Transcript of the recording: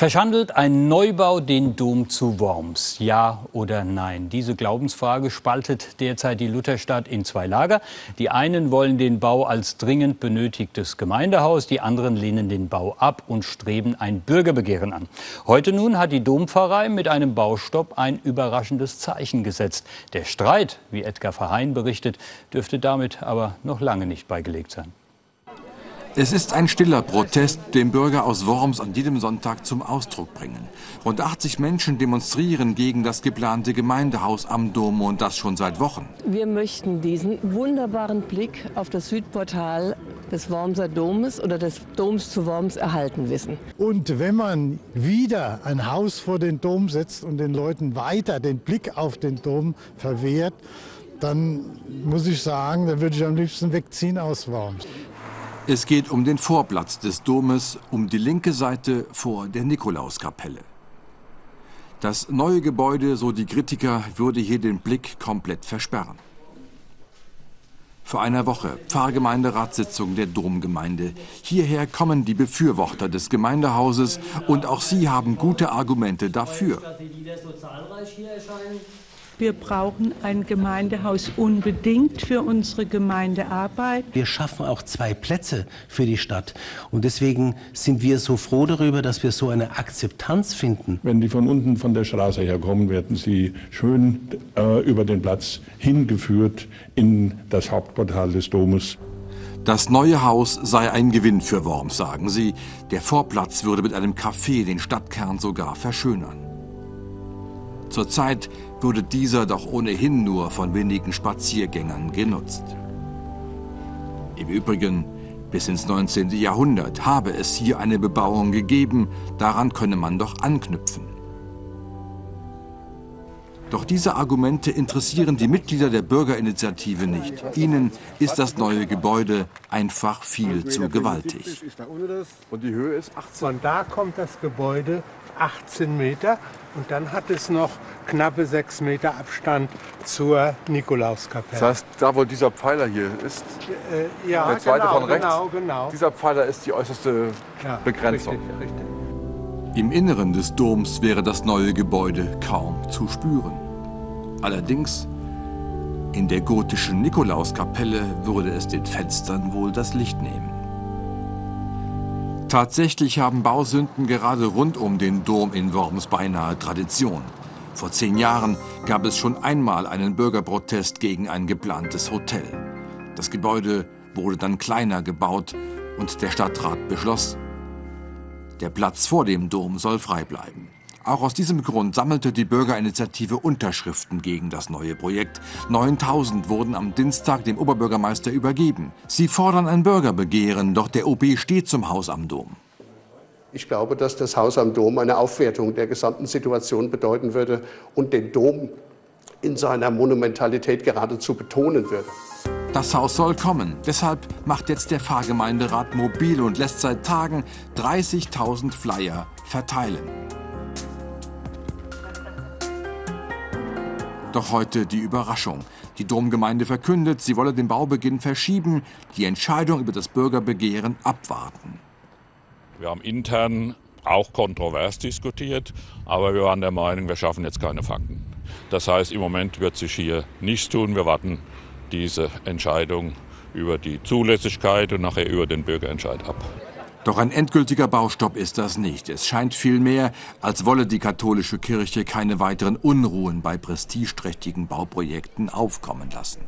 Verschandelt ein Neubau den Dom zu Worms? Ja oder nein? Diese Glaubensfrage spaltet derzeit die Lutherstadt in zwei Lager. Die einen wollen den Bau als dringend benötigtes Gemeindehaus, die anderen lehnen den Bau ab und streben ein Bürgerbegehren an. Heute nun hat die Dompfarrei mit einem Baustopp ein überraschendes Zeichen gesetzt. Der Streit, wie Edgar Verheyen berichtet, dürfte damit aber noch lange nicht beigelegt sein. Es ist ein stiller Protest, den Bürger aus Worms an jedem Sonntag zum Ausdruck bringen. Rund 80 Menschen demonstrieren gegen das geplante Gemeindehaus am Dom und das schon seit Wochen. Wir möchten diesen wunderbaren Blick auf das Südportal des Wormser Domes oder des Doms zu Worms erhalten wissen. Und wenn man wieder ein Haus vor den Dom setzt und den Leuten weiter den Blick auf den Dom verwehrt, dann muss ich sagen, dann würde ich am liebsten wegziehen aus Worms. Es geht um den Vorplatz des Domes, um die linke Seite vor der Nikolauskapelle. Das neue Gebäude, so die Kritiker, würde hier den Blick komplett versperren. Vor einer Woche Pfarrgemeinderatssitzung der Domgemeinde. Hierher kommen die Befürworter des Gemeindehauses und auch sie haben gute Argumente dafür. Wir brauchen ein Gemeindehaus unbedingt für unsere Gemeindearbeit. Wir schaffen auch zwei Plätze für die Stadt. Und deswegen sind wir so froh darüber, dass wir so eine Akzeptanz finden. Wenn die von unten von der Straße her kommen, werden sie schön äh, über den Platz hingeführt in das Hauptportal des Domes. Das neue Haus sei ein Gewinn für Worms, sagen sie. Der Vorplatz würde mit einem Café den Stadtkern sogar verschönern. Zurzeit würde dieser doch ohnehin nur von wenigen Spaziergängern genutzt. Im Übrigen, bis ins 19. Jahrhundert habe es hier eine Bebauung gegeben, daran könne man doch anknüpfen. Doch diese Argumente interessieren die Mitglieder der Bürgerinitiative nicht. Ihnen ist das neue Gebäude einfach viel zu gewaltig. Und die Höhe ist 18. Von da kommt das Gebäude 18 Meter und dann hat es noch knappe 6 Meter Abstand zur Nikolauskapelle. Das heißt, da wo dieser Pfeiler hier ist, äh, ja, der zweite genau, von rechts, genau, genau. dieser Pfeiler ist die äußerste Ja, Begrenzung. Richtig, richtig. Im Inneren des Doms wäre das neue Gebäude kaum zu spüren. Allerdings, in der gotischen Nikolauskapelle würde es den Fenstern wohl das Licht nehmen. Tatsächlich haben Bausünden gerade rund um den Dom in Worms beinahe Tradition. Vor zehn Jahren gab es schon einmal einen Bürgerprotest gegen ein geplantes Hotel. Das Gebäude wurde dann kleiner gebaut und der Stadtrat beschloss, der Platz vor dem Dom soll frei bleiben. Auch aus diesem Grund sammelte die Bürgerinitiative Unterschriften gegen das neue Projekt. 9000 wurden am Dienstag dem Oberbürgermeister übergeben. Sie fordern ein Bürgerbegehren, doch der OB steht zum Haus am Dom. Ich glaube, dass das Haus am Dom eine Aufwertung der gesamten Situation bedeuten würde und den Dom in seiner Monumentalität geradezu betonen würde. Das Haus soll kommen. Deshalb macht jetzt der Pfarrgemeinderat mobil und lässt seit Tagen 30.000 Flyer verteilen. Doch heute die Überraschung. Die Domgemeinde verkündet, sie wolle den Baubeginn verschieben, die Entscheidung über das Bürgerbegehren abwarten. Wir haben intern auch kontrovers diskutiert, aber wir waren der Meinung, wir schaffen jetzt keine Fakten. Das heißt, im Moment wird sich hier nichts tun. Wir warten diese Entscheidung über die Zulässigkeit und nachher über den Bürgerentscheid ab. Doch ein endgültiger Baustopp ist das nicht. Es scheint vielmehr, als wolle die katholische Kirche keine weiteren Unruhen bei prestigeträchtigen Bauprojekten aufkommen lassen.